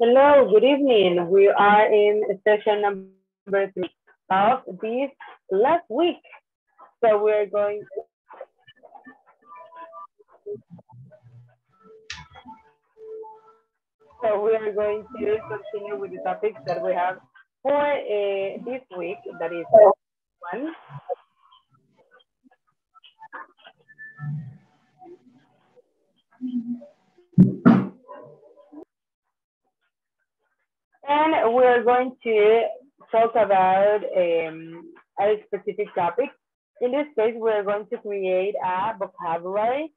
Hello, good evening. We are in session number three of this last week. So we're going So we are going to continue with the topics that we have for uh, this week, that is one. And we're going to talk about um, a specific topic. In this case, we're going to create a vocabulary.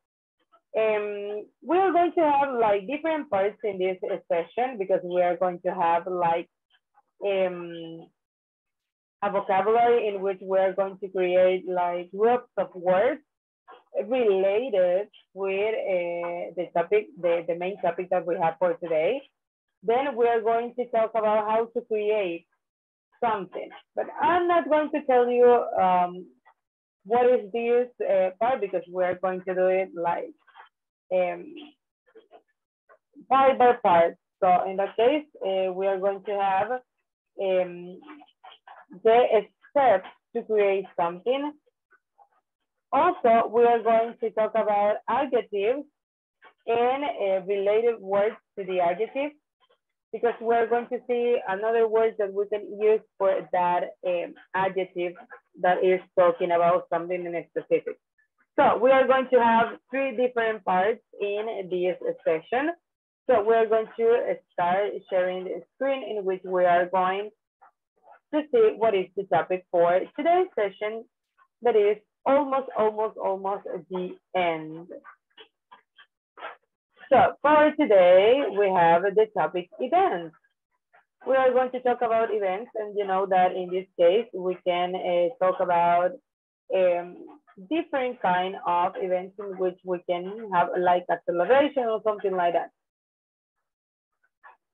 Um, we're going to have like different parts in this session because we are going to have like um, a vocabulary in which we're going to create like groups of words related with uh, the topic, the, the main topic that we have for today. Then we are going to talk about how to create something. But I'm not going to tell you um, what is this uh, part because we're going to do it like um, part by part. So in that case, uh, we are going to have um, the steps to create something. Also, we are going to talk about adjectives and uh, related words to the adjective because we're going to see another word that we can use for that um, adjective that is talking about something in a specific. So we are going to have three different parts in this session. So we're going to start sharing the screen in which we are going to see what is the topic for today's session that is almost, almost, almost the end. So for today, we have the topic events. We are going to talk about events and you know that in this case, we can uh, talk about um, different kind of events in which we can have like a celebration or something like that.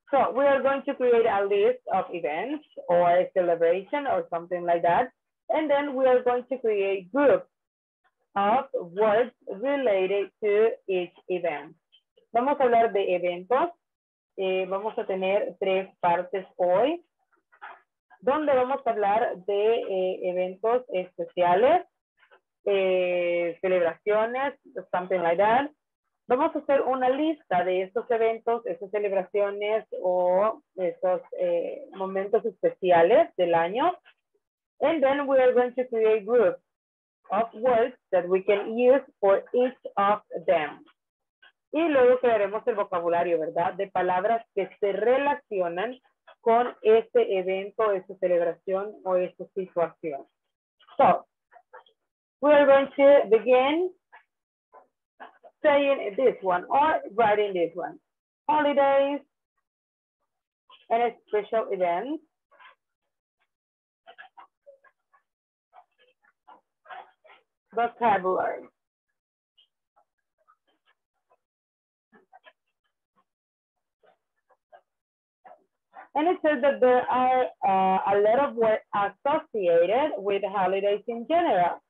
So we are going to create a list of events or a celebration or something like that. And then we are going to create groups of words related to each event. Vamos a hablar de eventos. Eh, vamos a tener tres partes hoy, donde vamos a hablar de eh, eventos especiales, eh, celebraciones, something like that. Vamos a hacer una lista de estos eventos, esas celebraciones o esos eh, momentos especiales del año. And then we are going to create groups of words that we can use for each of them. Y luego crearemos el vocabulario, ¿verdad? De palabras que se relacionan con este evento, esta celebración o esta situación. So, we are going to begin saying this one or writing this one. Holidays and special events. Vocabulary. And it says that there are uh, a lot of words associated with holidays in general.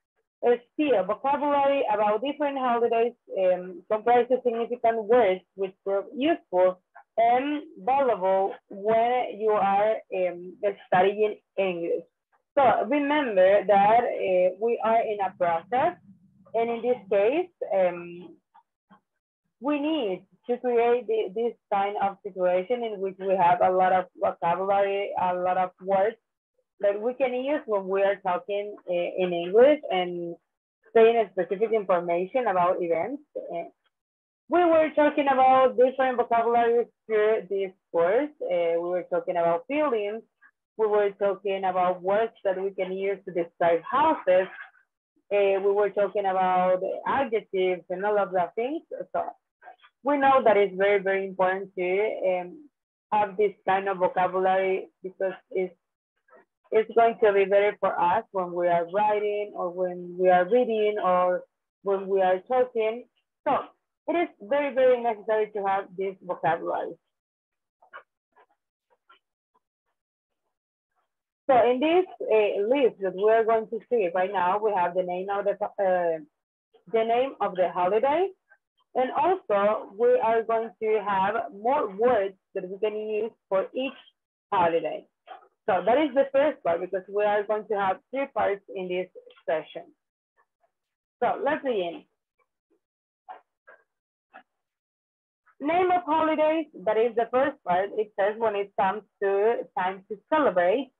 Here, vocabulary about different holidays um, comprises significant words which prove useful and valuable when you are um, studying English. So remember that uh, we are in a process, and in this case, um, we need to create the, this kind of situation in which we have a lot of vocabulary, a lot of words that we can use when we are talking uh, in English and saying specific information about events. Uh, we were talking about different vocabularies through this course. Uh, we were talking about feelings. We were talking about words that we can use to describe houses. Uh, we were talking about adjectives and all of that things. So we know that it's very, very important to um, have this kind of vocabulary because it's, it's going to be better for us when we are writing or when we are reading or when we are talking. So it is very, very necessary to have this vocabulary. So in this uh, list that we are going to see right now, we have the name of the uh, the name of the holiday, And also, we are going to have more words that we can use for each holiday. So that is the first part because we are going to have three parts in this session. So let's begin. Name of holidays, that is the first part. It says when it comes to time to celebrate,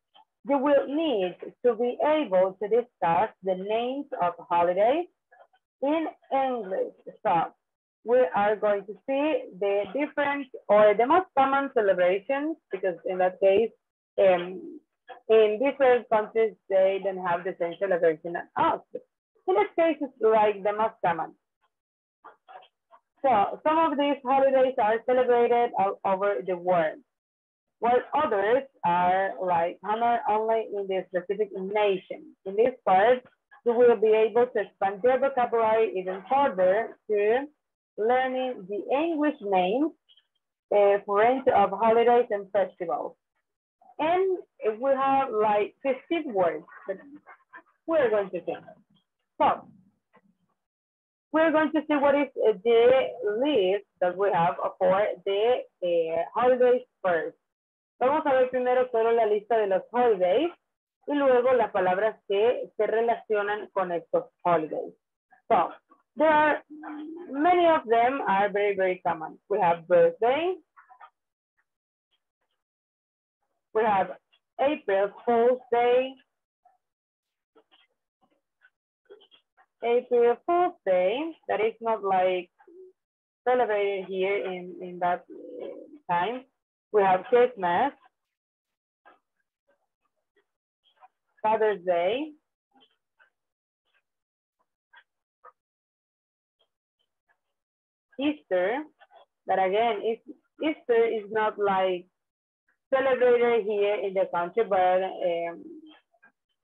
you will need to be able to discuss the names of holidays in English. So we are going to see the different or the most common celebrations because in that case, um, in different countries, they don't have the same celebration as us. In this case, it's like the most common. So some of these holidays are celebrated all over the world, while others are like honored only in the specific nation. In this part, you will be able to expand your vocabulary even further to learning the English names uh, for range of holidays and festivals. And we have like 15 words that we're going to see. So we're going to see what is the list that we have for the uh, holidays first. Vamos a ver primero solo la lista de los holidays y luego las palabras que se relacionan con estos holidays. So, there are many of them are very, very common. We have birthday. We have April Fool's Day. April Fool's Day, that is not like celebrated here in, in that time. We have Christmas, Father's Day, Easter, but again, it's, Easter is not like celebrated here in the country, but um,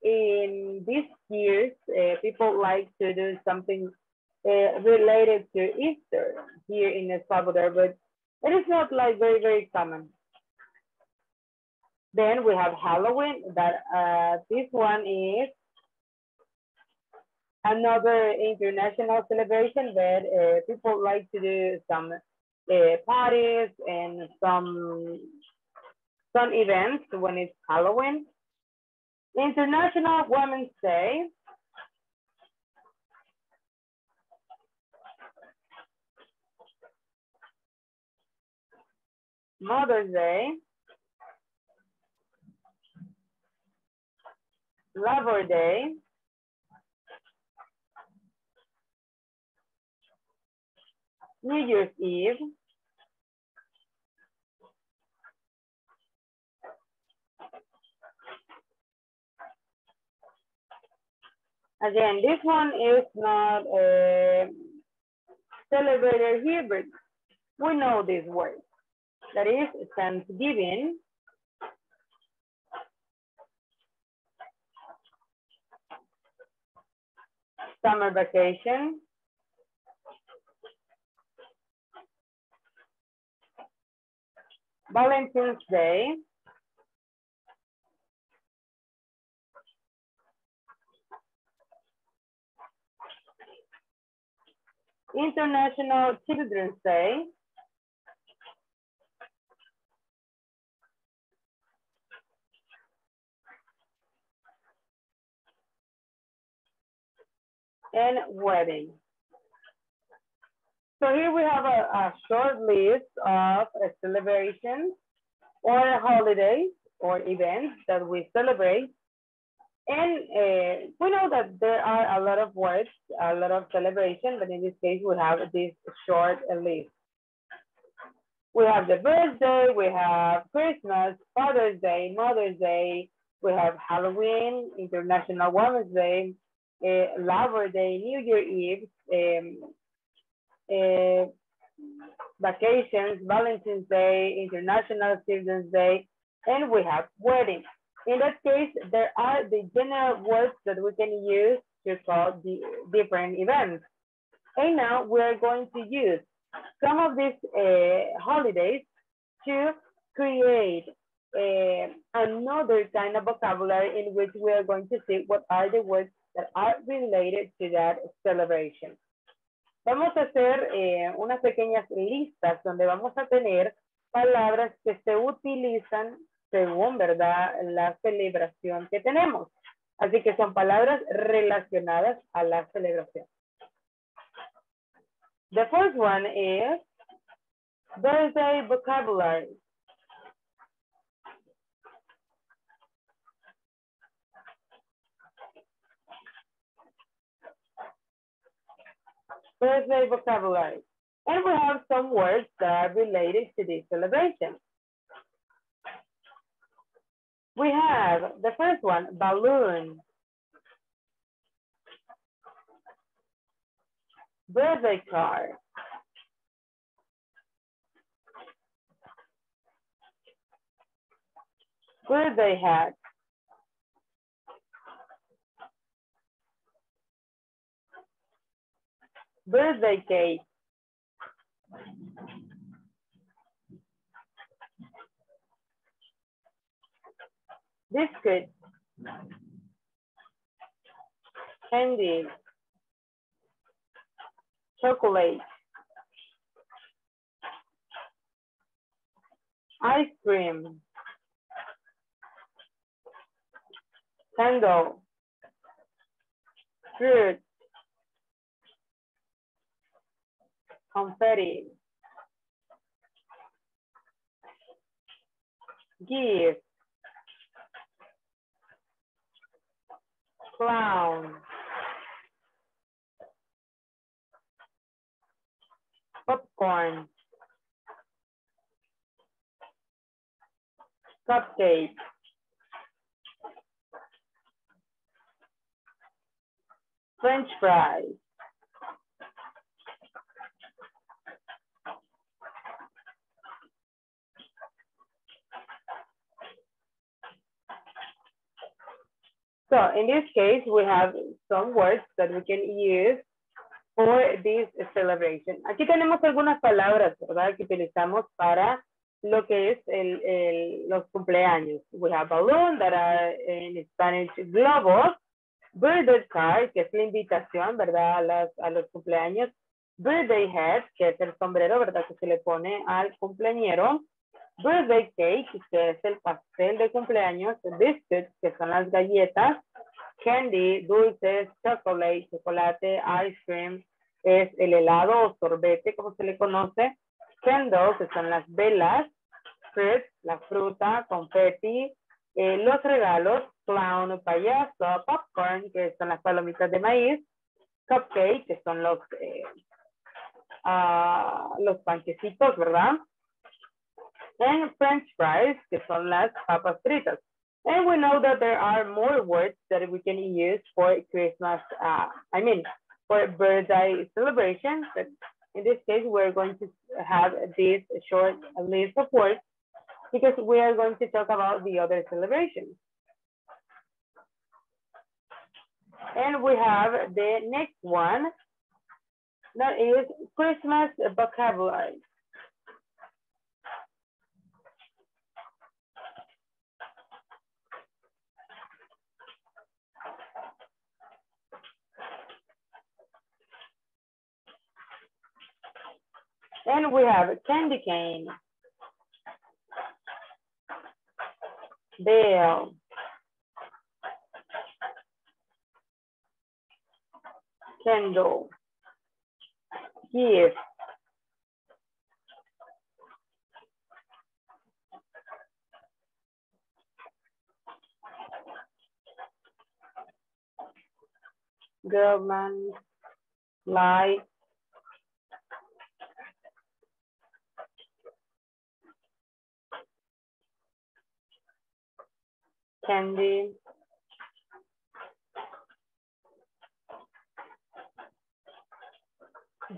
in these years, uh, people like to do something uh, related to Easter here in El Salvador, but it is not like very, very common. Then we have Halloween, that uh, this one is another international celebration where uh, people like to do some uh, parties and some some events when it's Halloween. International Women's Day. Mother's Day. Labor Day. New Year's Eve. Again, this one is not uh, celebrated here, but we know this word. That is Thanksgiving. Summer vacation. Valentine's Day. International Children's Day. And wedding. So here we have a, a short list of celebrations or holidays or events that we celebrate. And uh, we know that there are a lot of words, a lot of celebration, but in this case, we have this short list. We have the birthday, we have Christmas, Father's Day, Mother's Day, we have Halloween, International Women's Day, uh, Labor Day, New Year Eve, um, uh, vacations, Valentine's Day, International Children's Day, and we have weddings. In that case, there are the general words that we can use to call the different events. And now we're going to use some of these uh, holidays to create uh, another kind of vocabulary in which we are going to see what are the words that are related to that celebration. Vamos a hacer eh, unas pequeñas listas donde vamos a tener palabras que se utilizan según, ¿verdad?, la celebración que tenemos. Así que son palabras relacionadas a la celebración. The first one is birthday vocabulary. Birthday vocabulary. And we have some words that are related to this celebration. We have the first one, balloon. Birthday card. Birthday hat. Birthday cake. biscuit, candy, chocolate, ice cream, candle, fruit, confetti, gift, clown. Popcorn. Cupcake. French fries. So in this case, we have some words that we can use for this celebration. Aquí tenemos algunas palabras. Que utilizamos para lo que es el, el, los cumpleaños. We have balloon that are in Spanish globos. Birthday card, que es la invitación, ¿verdad? A, las, a los cumpleaños. Birthday hat, que es el sombrero, ¿verdad? Que se le pone al cumpleañero. Birthday cake, que es el pastel de cumpleaños, biscuits, que son las galletas, candy, dulces, chocolate, chocolate, ice cream, es el helado o sorbete, como se le conoce, candles, que son las velas, fruit, la fruta, confetti, eh, los regalos, clown, payaso, popcorn, que son las palomitas de maíz, cupcake, que son los, eh, uh, los panquecitos, ¿verdad? And french fries, que son las papas fritas. And we know that there are more words that we can use for Christmas, uh, I mean, for birthday celebrations. But in this case, we're going to have this short list of words because we are going to talk about the other celebrations. And we have the next one that is Christmas vocabulary. And we have a candy cane, bell, candle, gift, government, light, candy.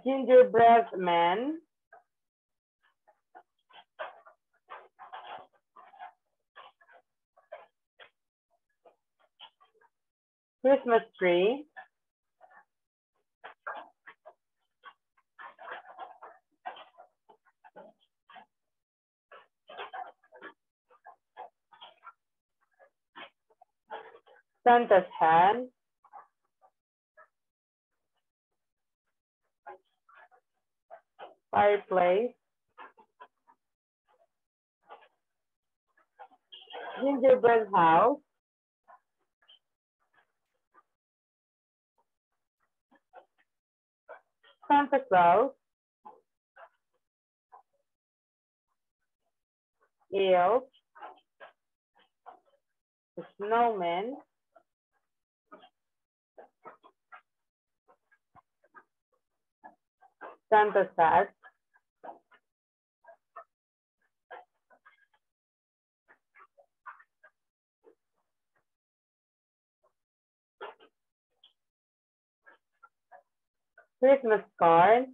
Gingerbread man. Christmas tree. Santa's hat. fireplace, gingerbread house, Santa Claus, elf, snowman, Santa Sack, Christmas card,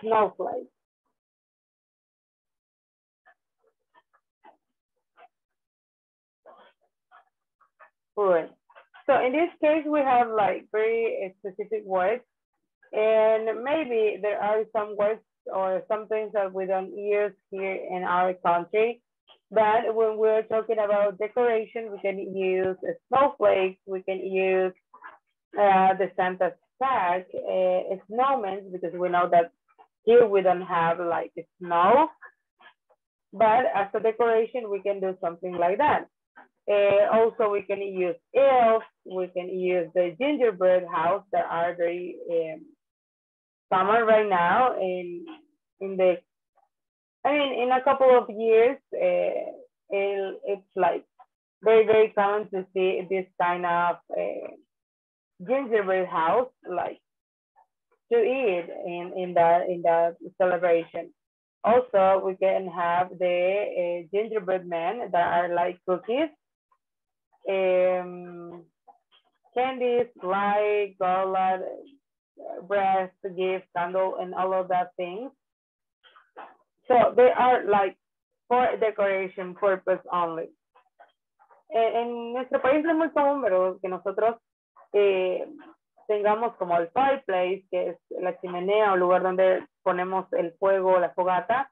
snowflake. Good. So in this case, we have like very specific words and maybe there are some words or some things that we don't use here in our country. But when we're talking about decoration, we can use snowflakes, we can use uh, the Santa sack, uh, snowmen, because we know that here we don't have like snow. But as a decoration, we can do something like that. Uh, also, we can use elves, we can use the gingerbread house that are very um, common right now in, in the, I mean, in a couple of years, uh, it, it's like very, very common to see this kind of uh, gingerbread house, like to eat in, in, the, in the celebration. Also, we can have the uh, gingerbread men that are like cookies um, candies, light, garland, breast, gift, candle, and all of that things. So they are like for decoration purpose only. En nuestro país es muy común, pero que nosotros eh, tengamos como el fireplace, que es la chimenea o lugar donde ponemos el fuego, la fogata,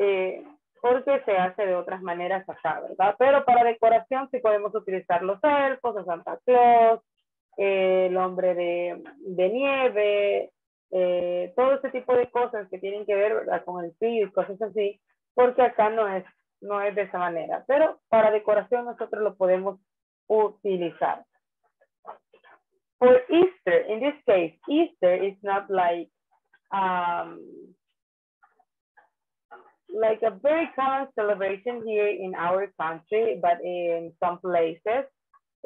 eh, porque se hace de otras maneras acá, ¿verdad? Pero para decoración sí podemos utilizar los elfos, el Santa Claus, eh, el hombre de, de nieve, eh, todo ese tipo de cosas que tienen que ver ¿verdad? con el frío y cosas así, porque acá no es, no es de esa manera. Pero para decoración nosotros lo podemos utilizar. For Easter, in this case, Easter is not like um, like a very common celebration here in our country, but in some places,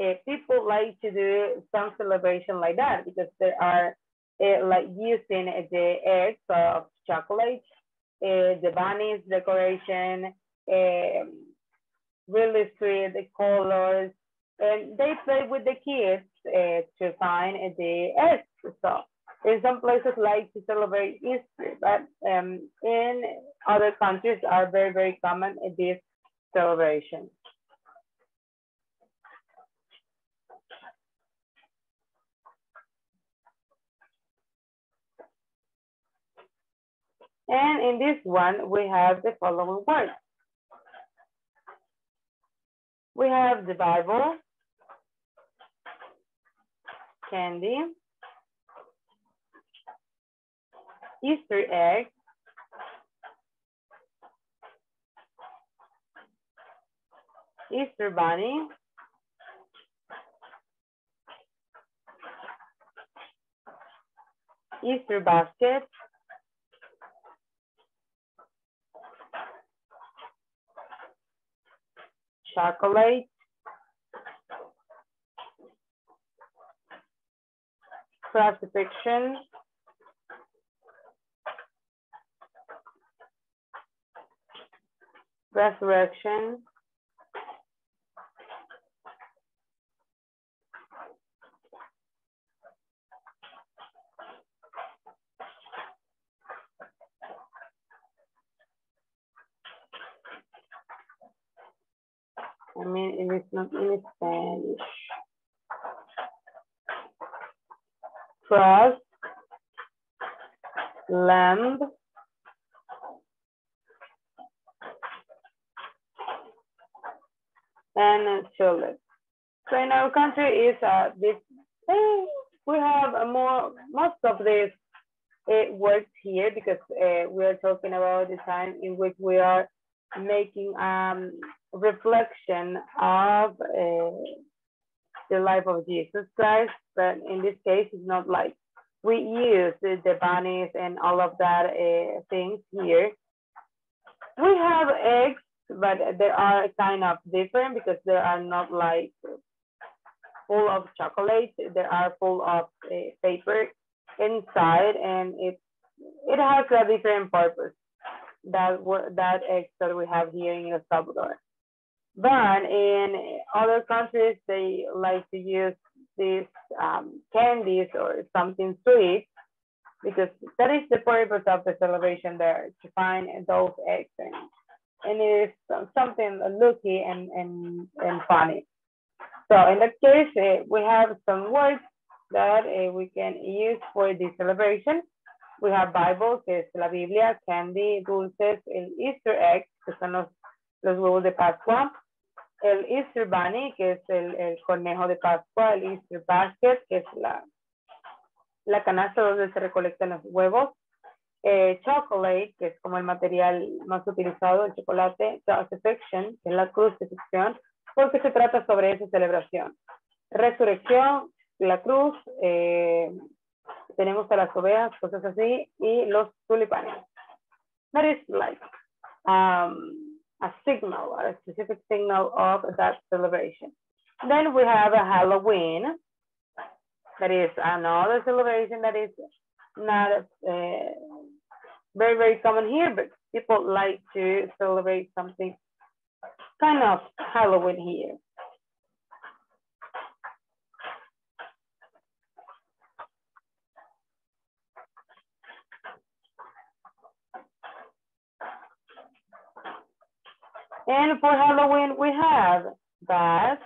uh, people like to do some celebration like that because they are uh, like using the eggs of chocolate, uh, the bunnies decoration, really sweet colors, and they play with the kids to find the eggs. So in some places like to celebrate Easter, but um, in other countries are very, very common in this celebration. And in this one, we have the following words. We have the Bible, candy, Easter egg, Easter bunny, Easter basket, chocolate, crucifixion, resurrection, I mean, it is not in Spanish. Cross, lamb, and tulip. So in our country is uh, this, eh, we have a more, most of these uh, words here because uh, we are talking about the time in which we are making um, reflection of uh, the life of Jesus Christ. But in this case, it's not like we use the, bunnies and all of that uh, things here. We have eggs, but they are kind of different because they are not like full of chocolate. They are full of uh, paper inside, and it it has a different purpose. That that eggs that we have here in El Salvador. But in other countries, they like to use these um, candies or something sweet because that is the purpose of the celebration there to find those eggs and, and it is something lucky and, and, and funny. So in that case, uh, we have some words that uh, we can use for the celebration. We have Bible, que es la Biblia, candy, dulces, el Easter egg, que son los, los huevos de Pascua, el Easter Bunny, que es el, el, conejo de Pascua, el Easter Basket, que es la, la canasta donde se recolectan los huevos, eh, chocolate, que es como el material más utilizado, el chocolate, crucifixion, que es la crucifixión, porque se trata sobre esa celebración. Resurrección, la cruz, eh, tenemos a las ovejas, cosas así, y los tulipanes. That is like, um, a signal, a specific signal of that celebration. Then we have a Halloween. That is another celebration that is not uh, very, very common here, but people like to celebrate something kind of Halloween here. And for Halloween, we have bats,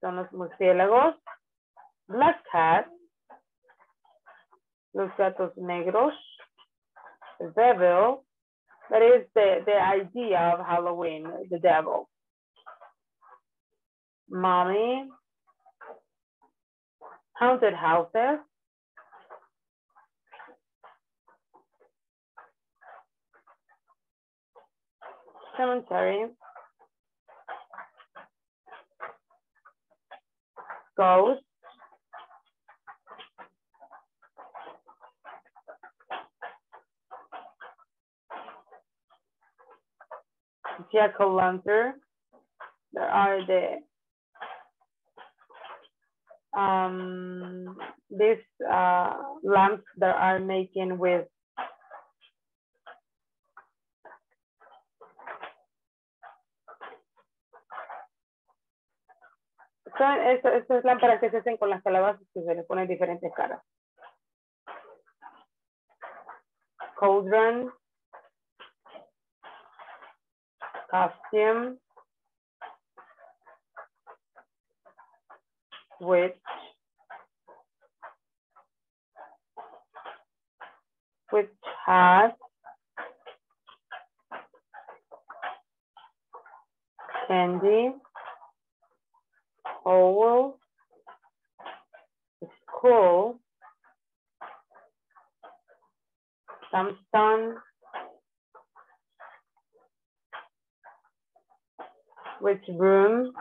son los murciélagos, black cat, los gatos negros, devil, that is the, the idea of Halloween, the devil. Mommy, haunted houses, cemetery, goes jack-o'-lantern. There are the um, these uh, lamps that are making with Son, estas lámparas que se hacen con las calabazas que se les ponen diferentes caras. Cauldron. Costume. Witch. Witch hat. Candy owl, skull, sun, which room,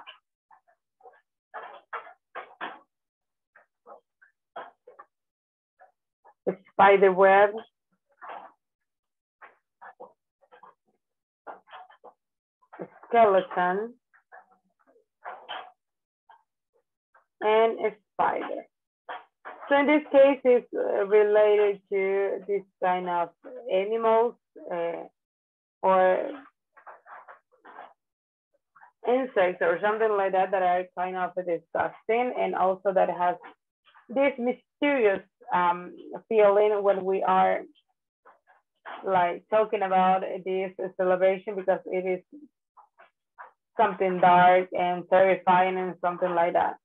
the spider web, skeleton, and a spider. So in this case, it's uh, related to this kind of animals uh, or insects or something like that that are kind of disgusting and also that has this mysterious um, feeling when we are like talking about this celebration because it is something dark and terrifying and something like that.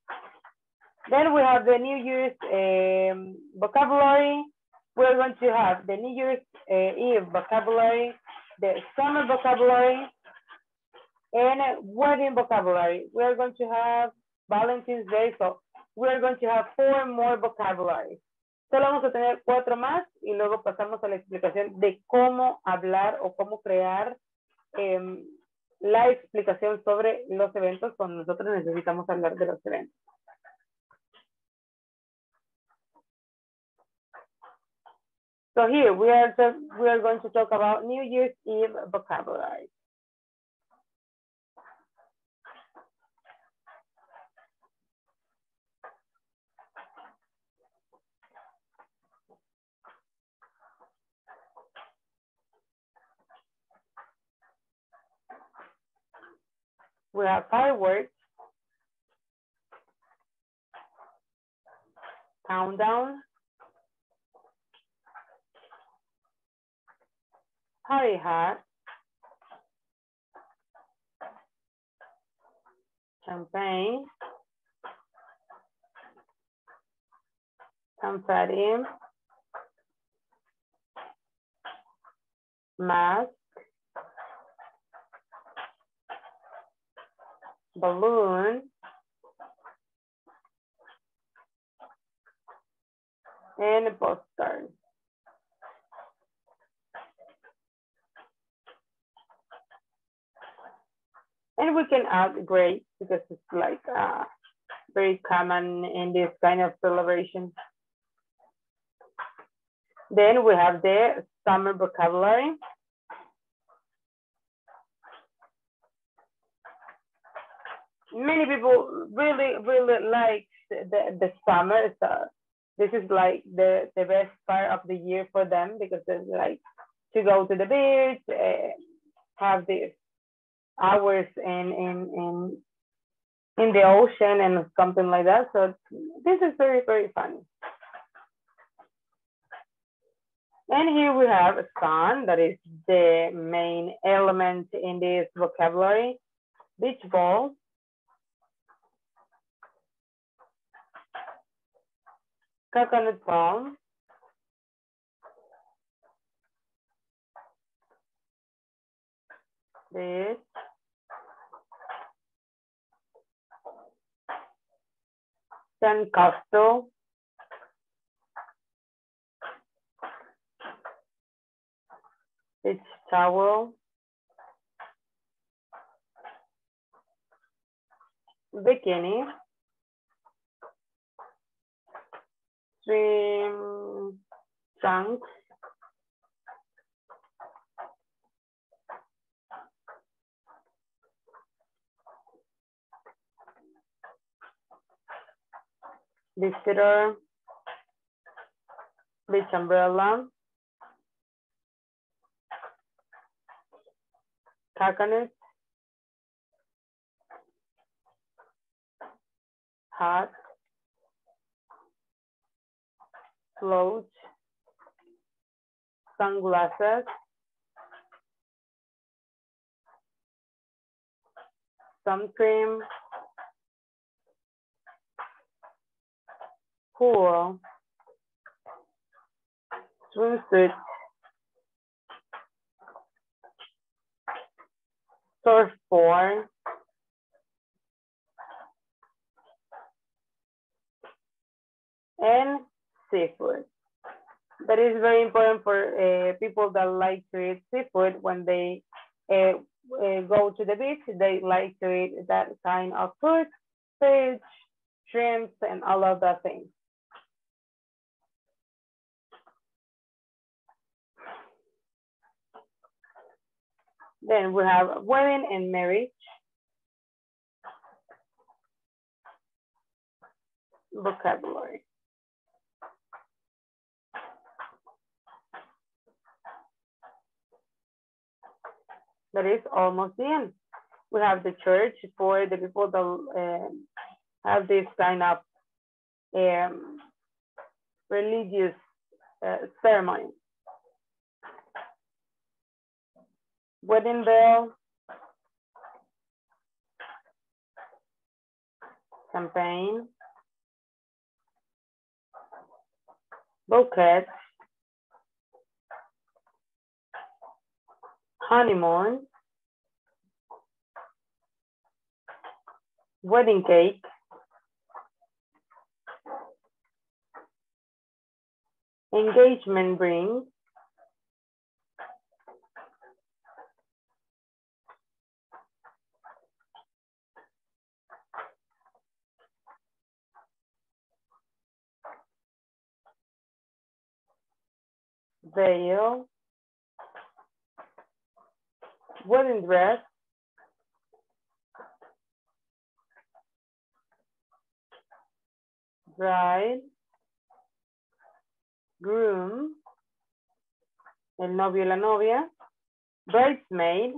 Then we have the New Year's um, vocabulary. We're going to have the New Year's uh, Eve vocabulary, the summer vocabulary, and wedding vocabulary. We're going to have Valentine's Day. So we're going to have four more vocabularies. Solo vamos a tener cuatro más y luego pasamos a la explicación de cómo hablar o cómo crear eh, la explicación sobre los eventos cuando nosotros necesitamos hablar de los eventos. So here we are we are going to talk about New Year's Eve vocabulary. We have fireworks, countdown, party hat, champagne, confetti, mask, balloon, and a postcard. And we can add grape because it's like uh, very common in this kind of celebration. Then we have the summer vocabulary. Many people really, really like the, the summer. So this is like the, the best part of the year for them because they like to go to the beach, uh, have this hours in in in in the ocean and something like that. So this is very very funny. And here we have a sun, that is the main element in this vocabulary. Beach ball. Coconut palm. This Sandcastle. Beach towel. Bikini. Swim trunks. visitor, beach umbrella, coconut, hat, float, sunglasses, sun cream, pool, swimsuit, surfboard, and seafood. That is very important for uh, people that like to eat seafood when they uh, uh, go to the beach. They like to eat that kind of food, fish, shrimps, and all of the things. Then we have women and marriage. Vocabulary. That is almost the end. We have the church for the people that uh, have this kind of um, religious uh, ceremony. wedding bell, champagne, bouquet, honeymoon, wedding cake, engagement ring, veil, wedding dress, Bride groom, el novio y la novia, bridesmaid,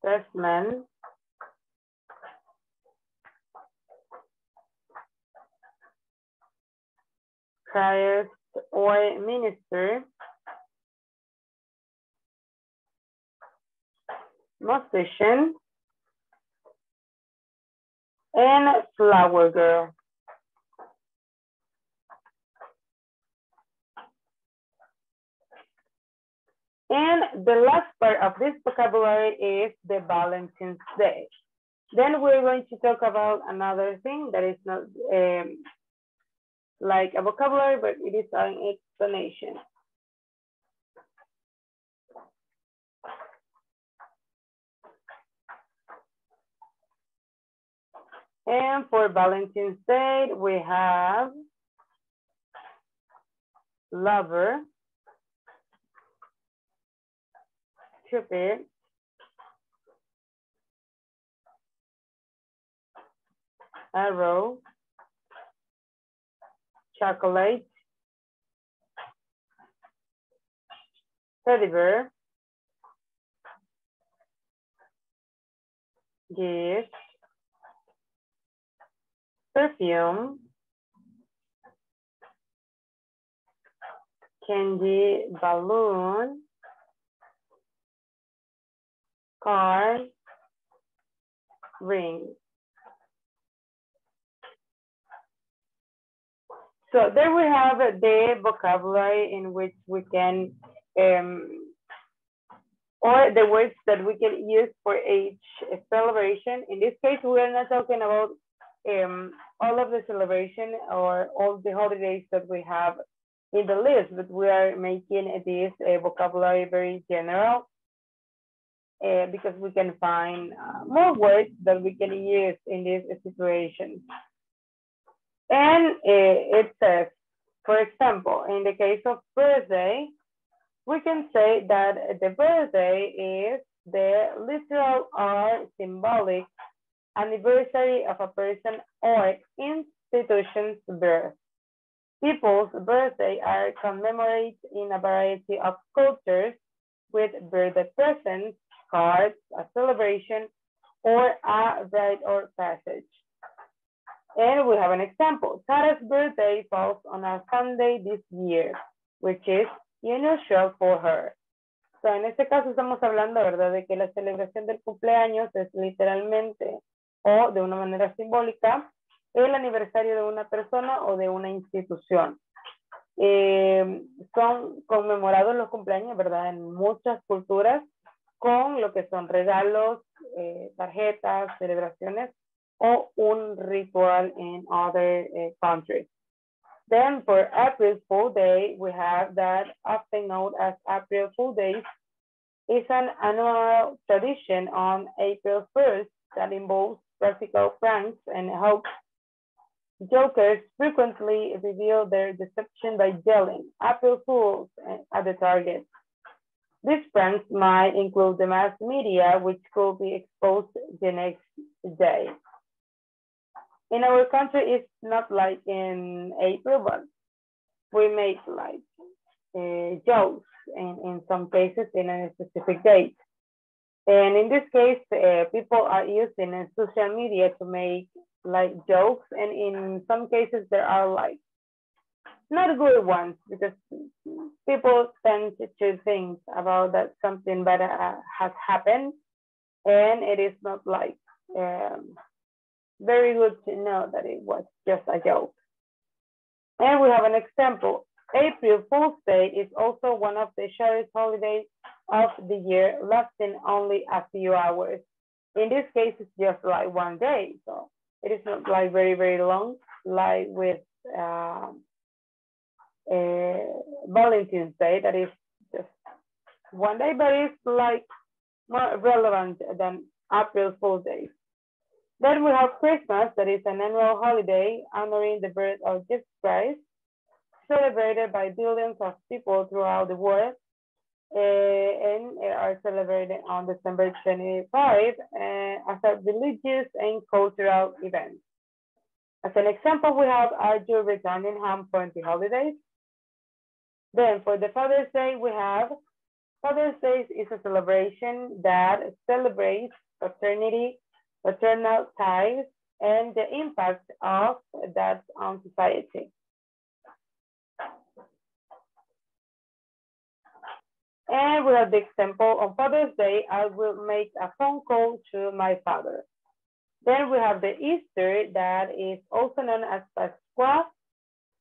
testman, priest or minister, musician, and Flower Girl. And the last part of this vocabulary is the Valentine's Day. Then we're going to talk about another thing that is not um, like a vocabulary, but it is an explanation. And for Valentine's Day, we have lover, cupid, arrow, chocolate, teddy bear, gift, perfume, candy, balloon, car, ring. So there we have the vocabulary in which we can, um, or the words that we can use for each celebration. In this case, we are not talking about um, all of the celebration or all the holidays that we have in the list, but we are making this uh, vocabulary very general uh, because we can find uh, more words that we can use in this situation. And uh, it says, for example, in the case of birthday, we can say that the birthday is the literal or symbolic anniversary of a person or institution's birth. People's birthdays are commemorated in a variety of cultures with birthday presents, cards, a celebration, or a rite or passage. And we have an example. Sarah's birthday falls on a Sunday this year, which is unusual for her. So, en este caso estamos hablando, ¿verdad?, de que la celebración del cumpleaños es literalmente o de una manera simbólica el aniversario de una persona o de una institución. Eh, son conmemorados los cumpleaños, ¿verdad? En muchas culturas con lo que son regalos, eh, tarjetas, celebraciones o un ritual in other uh, countries. Then for April Fool Day, we have that often known as April Fool Days is an annual tradition on April 1st that involves practical pranks and hoax. Jokers frequently reveal their deception by yelling April Fools at the target. These pranks might include the mass media, which could be exposed the next day. In our country, it's not like in April, but we make like uh, jokes in, in some cases in a specific date. And in this case, uh, people are using uh, social media to make like jokes. And in some cases, there are like not good ones because people tend to think about that something bad uh, has happened. And it is not like um, very good to know that it was just a joke. And we have an example. April Fool's Day is also one of the shortest holidays of the year, lasting only a few hours. In this case, it's just like one day. So it is not like very, very long, like with um, uh, Valentine's Day, that is just one day, but it's like more relevant than April Fool's Day. Then we have Christmas, that is an annual holiday honoring the birth of Jesus Christ, celebrated by billions of people throughout the world uh, and are celebrated on December 25 uh, as a religious and cultural event. As an example, we have Returning Home for the Holidays? Then for the Father's Day, we have Father's Day is a celebration that celebrates paternity, paternal ties, and the impact of that on society. And we have the example on Father's Day, I will make a phone call to my father. Then we have the Easter that is also known as Pascua,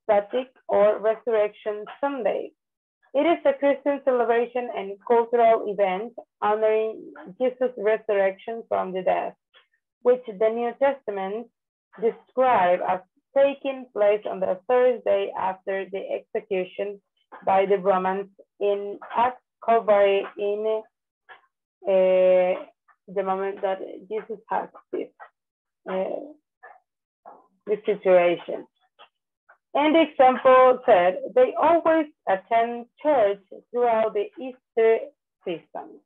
Static, or Resurrection Sunday. It is a Christian celebration and cultural event honoring Jesus' resurrection from the dead, which the New Testament describes as taking place on the Thursday after the execution by the Romans in at Calvary in uh, the moment that Jesus has this, uh, this situation. And the example said they always attend church throughout the Easter season.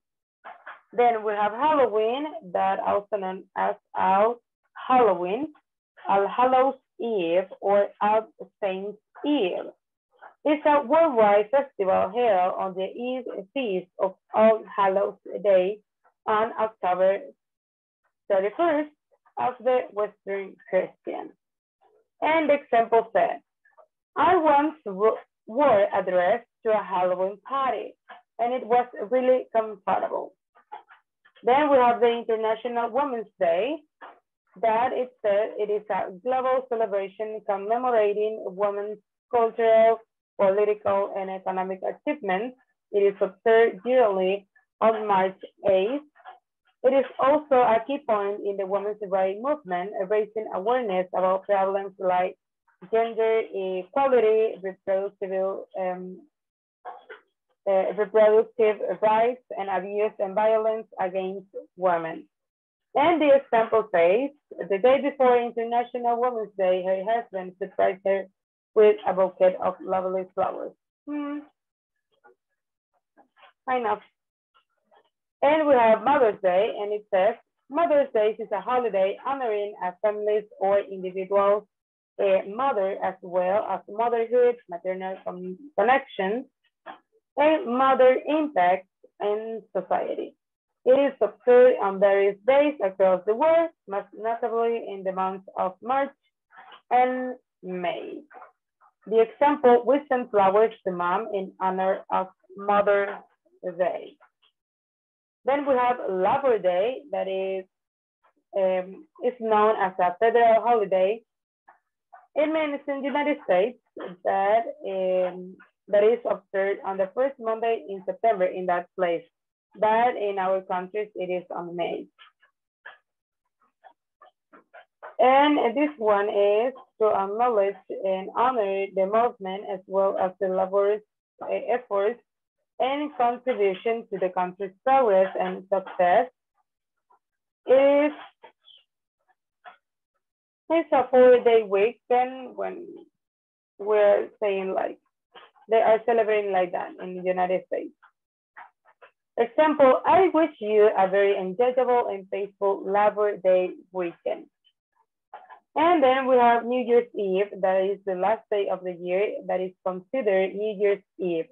Then we have Halloween, that also known as All Halloween, All Hallows Eve, or All Saints Eve. It's a worldwide festival held on the Eve feast of All Hallows Day on October 31st of the Western Christian. And the example said, I once wore a dress to a Halloween party and it was really comfortable. Then we have the International Women's Day that it it is a global celebration commemorating women's cultural, political, and economic achievements. It is observed yearly on March 8th. It is also a key point in the women's rights movement, raising awareness about problems like gender equality, reproductive, um, uh, reproductive rights, and abuse and violence against women. And the example says, the day before International Women's Day, her husband surprised her with a bouquet of lovely flowers. Hmm. And we have Mother's Day, and it says, Mother's Day is a holiday honoring a family's or individuals a mother as well as motherhood, maternal connection, and mother impact in society. It is observed on various days across the world, most notably in the months of March and May. The example, we send flowers to mom in honor of Mother's Day. Then we have Labor Day, that is, um, is known as a federal holiday it means in the United States that um, that is observed on the first Monday in September in that place. But in our countries, it is on May. And this one is to acknowledge and honor the movement as well as the laborious uh, efforts and contribution to the country's progress and success. Is it's a four-day weekend when we're saying like they are celebrating like that in the United States. Example, I wish you a very enjoyable and peaceful Labor Day weekend. And then we have New Year's Eve, that is the last day of the year that is considered New Year's Eve,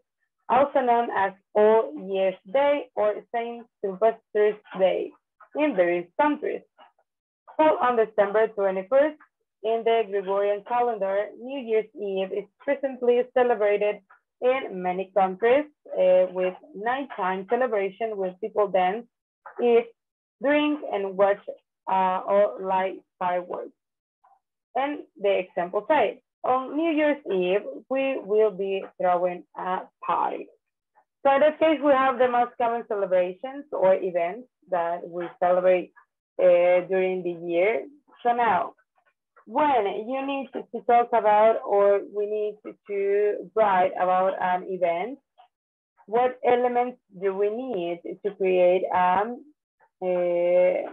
also known as Old Year's Day or Saint Sylvester's Day in various countries. So on December 21st, in the Gregorian calendar, New Year's Eve is presently celebrated in many countries uh, with nighttime celebration with people dance, eat, drink, and watch uh, or light fireworks. And the example says, on New Year's Eve, we will be throwing a party. So in this case, we have the most common celebrations or events that we celebrate uh, during the year. So now, when you need to, talk about or we need to, write about an event, what elements do we need to create um, uh,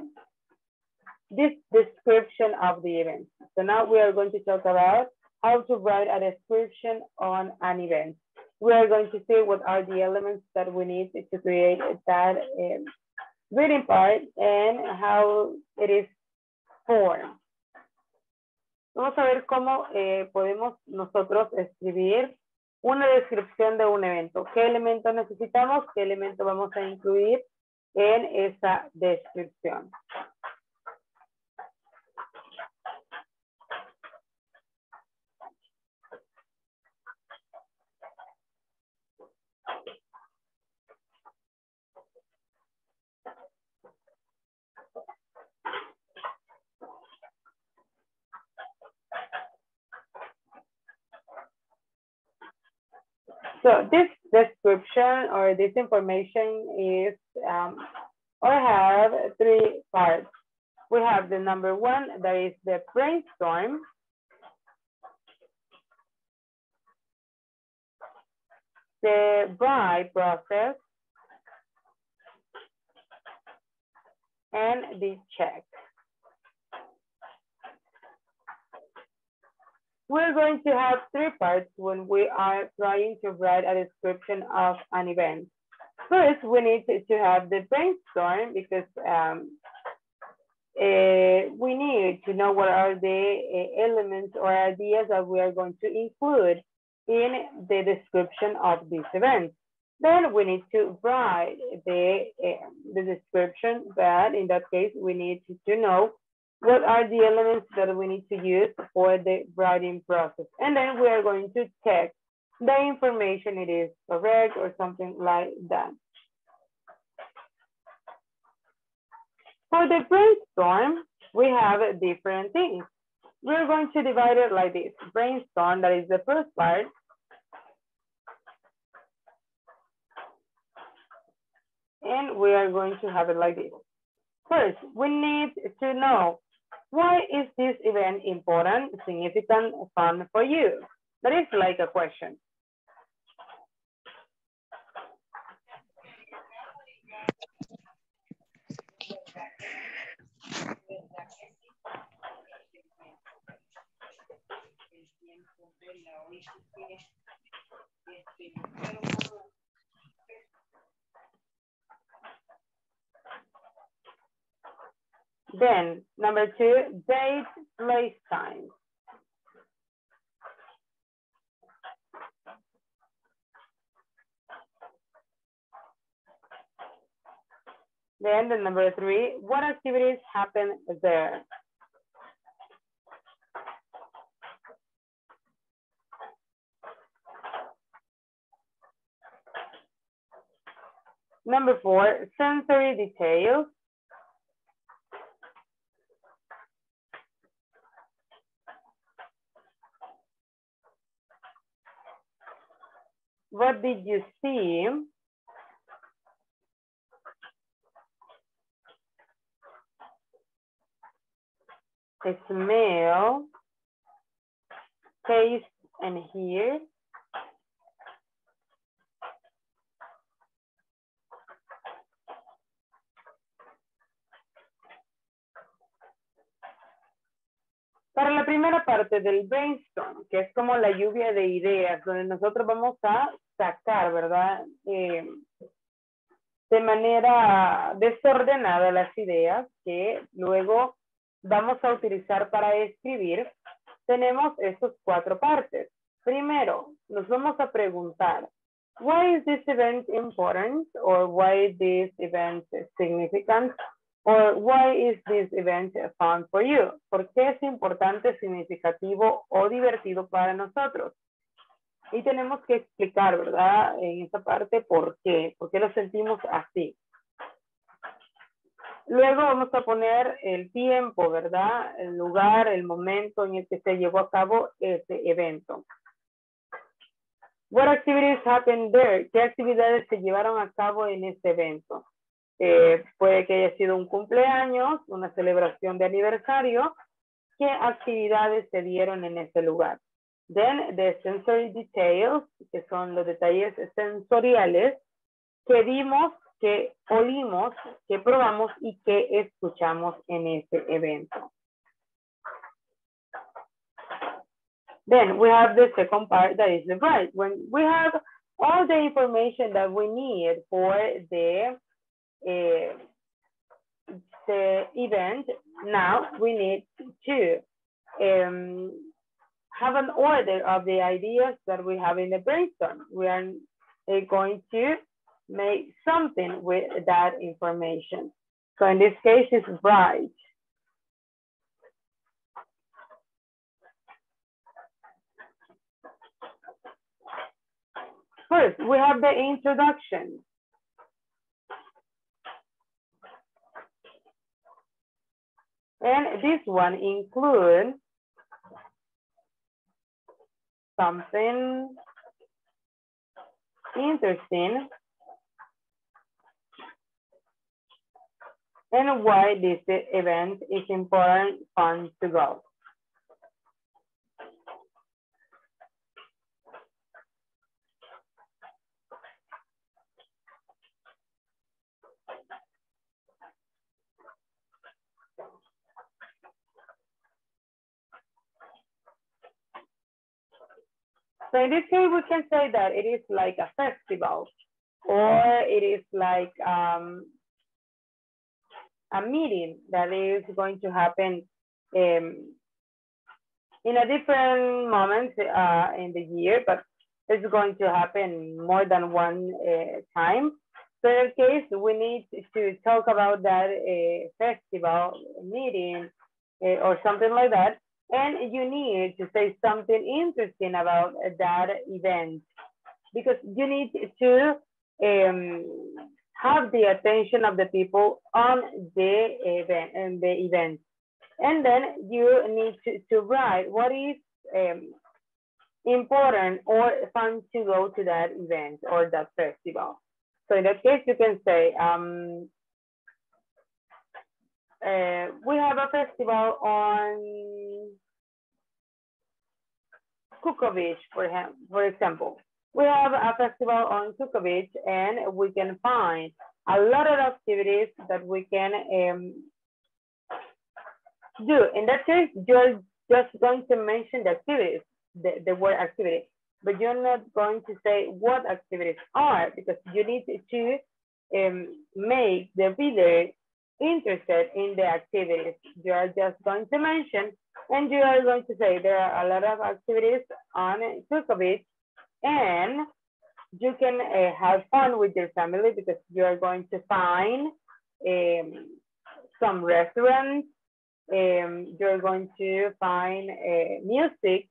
this description of the event? So now we are going to talk about how to write a description on an event. We are going to see what are the elements that we need to create that um, reading part and how it is formed. Vamos a ver cómo eh, podemos nosotros escribir una descripción de un evento. ¿Qué elemento necesitamos? ¿Qué elemento vamos a incluir en esa descripción? So this description or this information is um, or have three parts. We have the number one, that is the brainstorm. The buy process. And the check. We're going to have three parts when we are trying to write a description of an event. First, we need to, have the brainstorm because um, uh, we need to know what are the uh, elements or ideas that we are going to include in the description of this event. Then we need to write the, uh, the description, but in that case, we need to, to know what are the elements that we need to use for the writing process. And then we are going to check the information it is correct or something like that. For the brainstorm, we have different things. We're going to divide it like this. Brainstorm, that is the first part. And we are going to have it like this. First, we need to know why is this event important, significant, fun for you? That is like a question. Then number two, date, place, time. Then the number three, what activities happen there? Number four, sensory details. What did you see? Smell, taste, and hear. Para la primera parte del brainstorm, que es como la lluvia de ideas, donde nosotros vamos a sacar, ¿verdad? Eh, de manera desordenada las ideas que luego vamos a utilizar para escribir, tenemos estas cuatro partes. Primero, nos vamos a preguntar, why is this event important? Or why is this event significant? Or why is this event fun for you? ¿Por qué es importante, significativo o divertido para nosotros? Y tenemos que explicar, ¿verdad? En esta parte, ¿por qué? ¿Por qué lo sentimos así? Luego vamos a poner el tiempo, ¿verdad? El lugar, el momento en el que se llevó a cabo ese evento. What activities happened there? ¿Qué actividades se llevaron a cabo en ese evento? Eh, puede que haya sido un cumpleaños, una celebración de aniversario, qué actividades se dieron en ese lugar. Then the sensory details, que son los detalles sensoriales, que vimos, que oímos, que probamos y que escuchamos en ese evento. Then we have the second part that is the right. When we have all the information that we need for the, uh, the event, now we need to um, have an order of the ideas that we have in the brainstorm. We are uh, going to make something with that information. So in this case, it's right. First, we have the introduction. And this one includes something interesting and why this event is important fun to go. So in this case, we can say that it is like a festival or it is like um, a meeting that is going to happen um, in a different moment uh, in the year, but it's going to happen more than one uh, time. So in that case, we need to talk about that uh, festival meeting uh, or something like that. And you need to say something interesting about that event because you need to um, have the attention of the people on the event and the event. And then you need to, to write what is um, important or fun to go to that event or that festival. So in that case, you can say, um, uh, we have a festival on Beach, for, for example. We have a festival on Beach and we can find a lot of activities that we can um, do. In that case, you're just going to mention the activities, the, the word activity, but you're not going to say what activities are because you need to um, make the reader interested in the activities. You are just going to mention and you are going to say there are a lot of activities on Cuckoo and you can uh, have fun with your family because you are going to find um, some restaurants, um, you're going to find uh, music,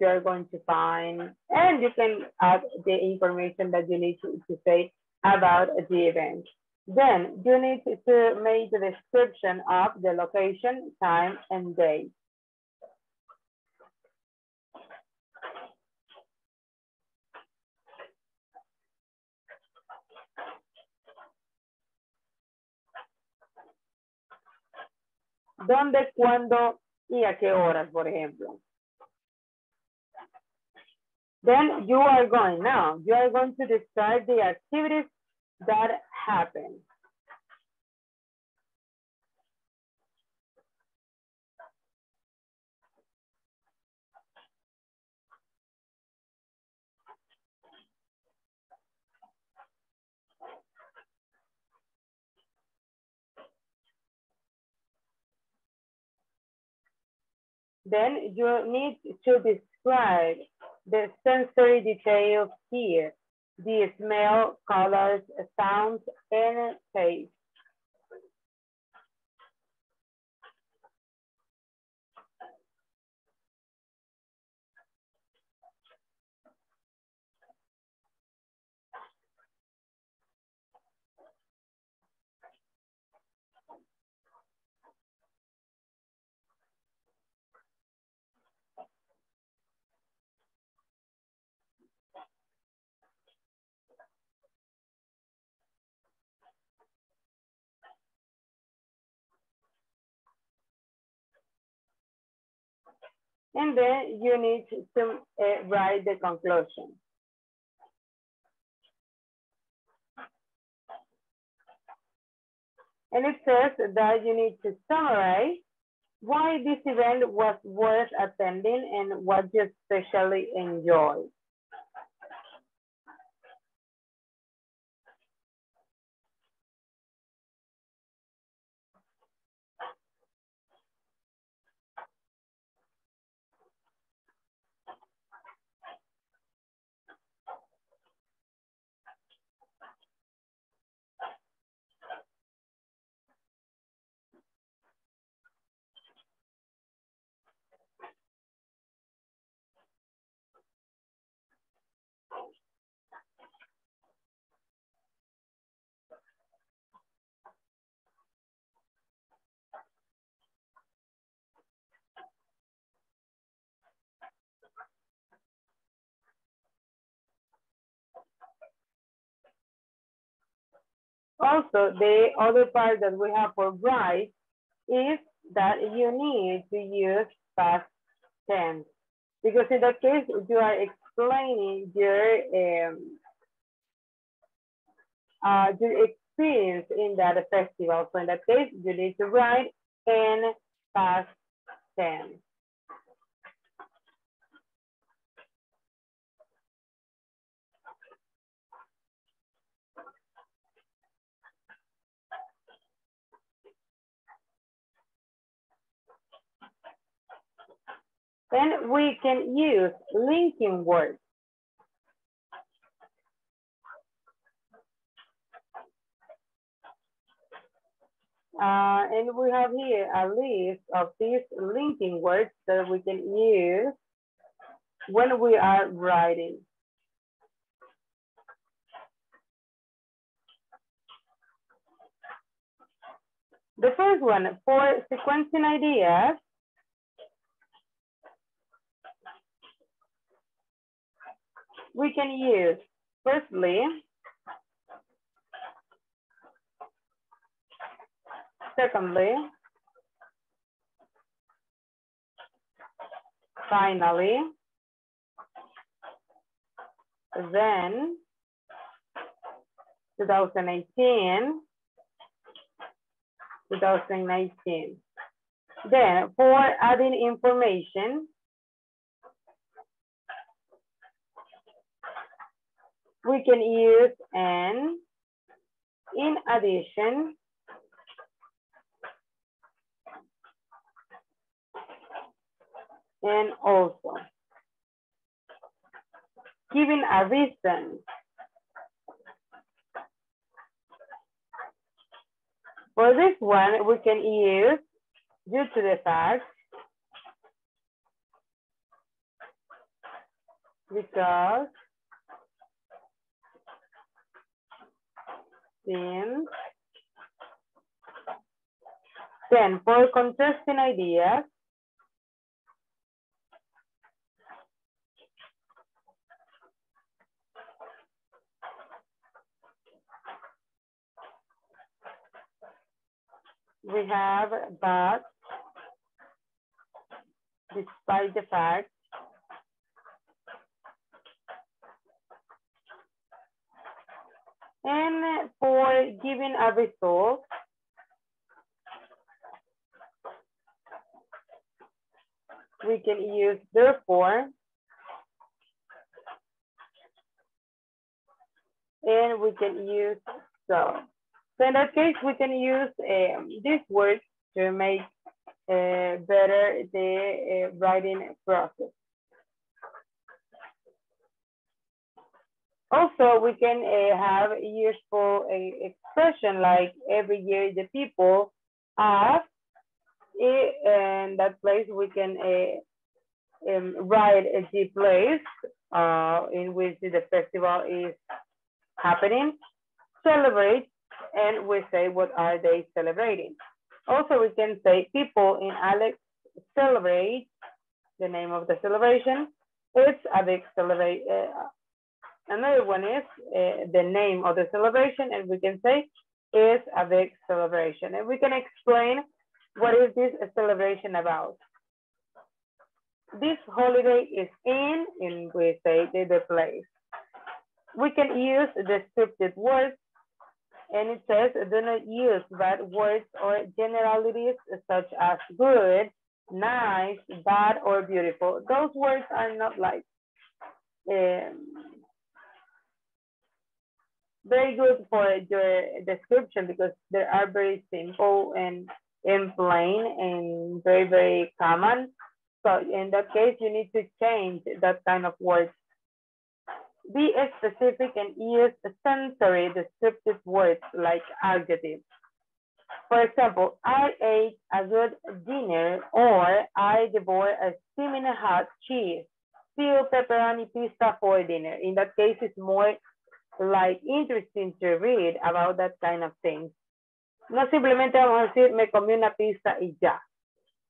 you're going to find, and you can add the information that you need to, to say about the event. Then you need to make the description of the location, time, and date. dónde, cuándo y a qué horas, por ejemplo. Then you are going now, you are going to describe the activities that happen. Then you need to describe the sensory details here, the smell, colors, sounds, and taste. And then you need to uh, write the conclusion. And it says that you need to summarize why this event was worth attending and what you especially enjoyed. Also, the other part that we have for write is that you need to use past tense. Because in that case, you are explaining your, um, uh, your experience in that festival. So in that case, you need to write in past tense. Then we can use linking words. Uh, and we have here a list of these linking words that we can use when we are writing. The first one, for sequencing ideas, we can use, firstly, secondly, finally, then 2018, 2019. Then for adding information, we can use and in addition and also giving a reason. For this one we can use due to the fact because since then for contrasting ideas we have but despite the fact and for giving a result we can use therefore and we can use so so in that case, we can use um, this word to make uh, better the uh, writing process. Also, we can uh, have useful uh, expression like every year the people ask, and that place we can uh, um, write the place uh, in which the festival is happening, celebrate and we say what are they celebrating. Also, we can say people in Alex celebrate the name of the celebration. It's a big celebration. Another one is uh, the name of the celebration, and we can say it's a big celebration. And we can explain what is this celebration about. this holiday is in, and we say the, the place. We can use descriptive words, and it says do not use bad words or generalities such as good, nice, bad, or beautiful. Those words are not like um, very good for your description because they are very simple and, and plain and very, very common. So in that case, you need to change that kind of words. Be specific and use sensory descriptive words like adjectives. For example, I ate a good dinner or I devoured a steaming hot cheese, still pepperoni pizza for dinner. In that case, it's more like interesting to read about that kind of things. No simplemente vamos a decir, me comí una pizza y ya.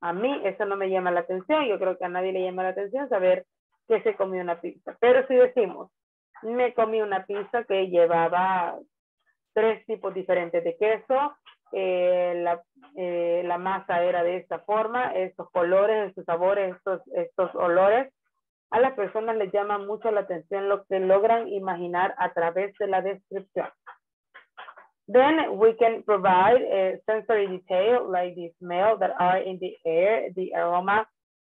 A mí eso no me llama la atención. Yo creo que a nadie le llama la atención saber que se comió una pizza. Pero si decimos, me comí una pizza que llevaba tres tipos diferentes de queso, eh, la, eh, la, masa era de esta forma, estos colores, estos sabores, estos, estos olores, a las personas les llama mucho la atención lo que logran imaginar a través de la descripción. Then we can provide a sensory detail like the smell that are in the air, the aroma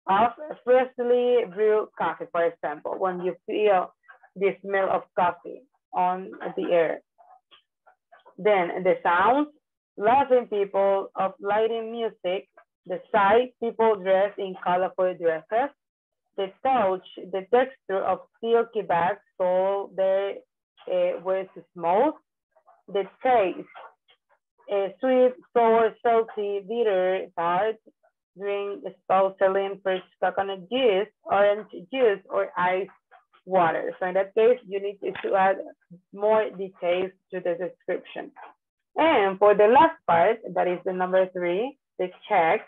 of freshly brewed coffee, for example, when you feel the smell of coffee on the air. Then the sounds, laughing people, of lighting music, the sight, people dressed in colorful dresses, the touch, the texture of silky bags so they uh, were smooth, the taste, uh, sweet, sour, salty, bitter, tart, drink, sparkling fresh coconut juice, orange juice, or ice water. So in that case, you need to add more details to the description. And for the last part, that is the number three, the check,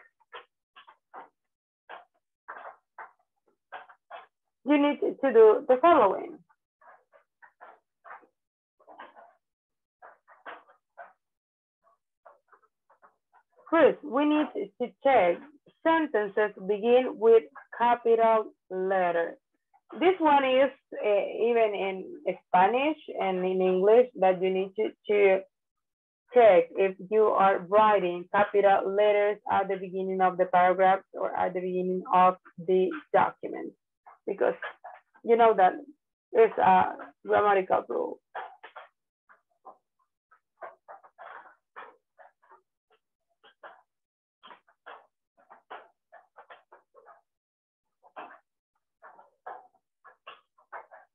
you need to do the following. First, we need to check sentences begin with capital letter. This one is uh, even in Spanish and in English that you need to, to check if you are writing capital letters at the beginning of the paragraphs or at the beginning of the document because you know that it's a grammatical rule.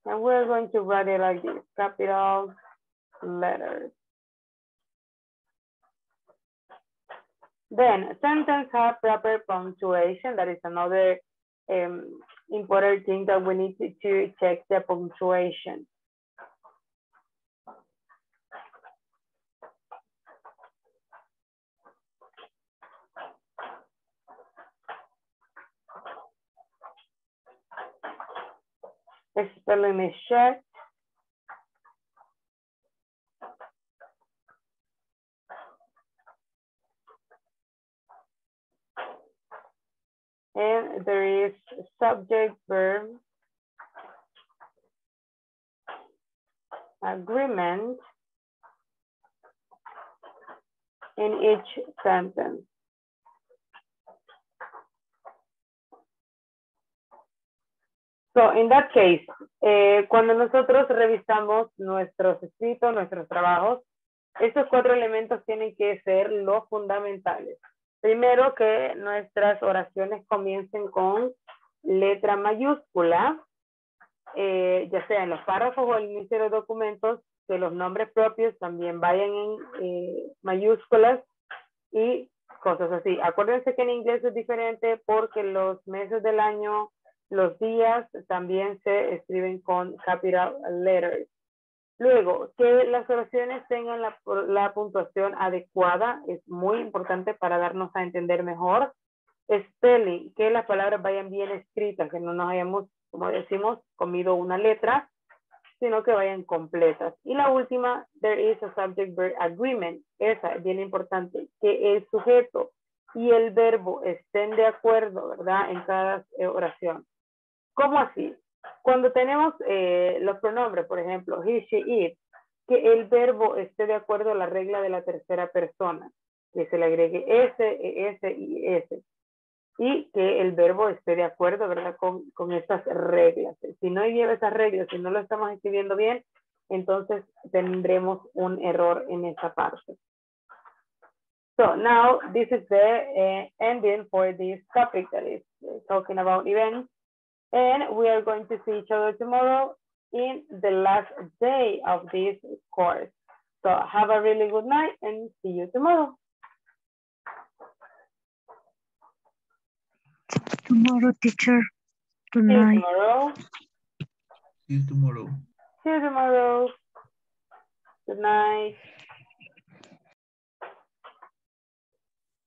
And we're going to write it like this, capital letters. Then sentence have proper punctuation. That is another um, important thing that we need to, to check the punctuation. Spelling is checked. And there is subject verb agreement in each sentence. So, in that case, eh, cuando nosotros revisamos nuestros escritos, nuestros trabajos, estos cuatro elementos tienen que ser los fundamentales. Primero, que nuestras oraciones comiencen con letra mayúscula, eh, ya sea en los párrafos o el inicio de documentos, que los nombres propios también vayan en eh, mayúsculas y cosas así. Acuérdense que en inglés es diferente porque los meses del año, los días también se escriben con capital letters. Luego, que las oraciones tengan la, puntuación adecuada es muy importante para darnos a entender mejor. Spelling, que las palabras vayan bien escritas, que no nos hayamos, como decimos, comido una letra, sino que vayan completas. Y la última, there is a subject verb agreement. Esa es bien importante, que el sujeto y el verbo estén de acuerdo, ¿verdad? En cada eh, oración. ¿Cómo así? Cuando tenemos eh, los pronombres, por ejemplo, he, she, it, que el verbo esté de acuerdo a la regla de la tercera persona, que se le agregue ese, ese y ese. Y que el verbo esté de acuerdo, ¿verdad? Con, con estas reglas. Si no lleva esas reglas, si no lo estamos escribiendo bien, entonces tendremos un error en esa parte. So now this is the uh, ending for this topic that is uh, talking about events. And we are going to see each other tomorrow in the last day of this course. So have a really good night and see you tomorrow. Tomorrow, teacher. Good night. See you tomorrow. See you tomorrow. See you tomorrow. Good night.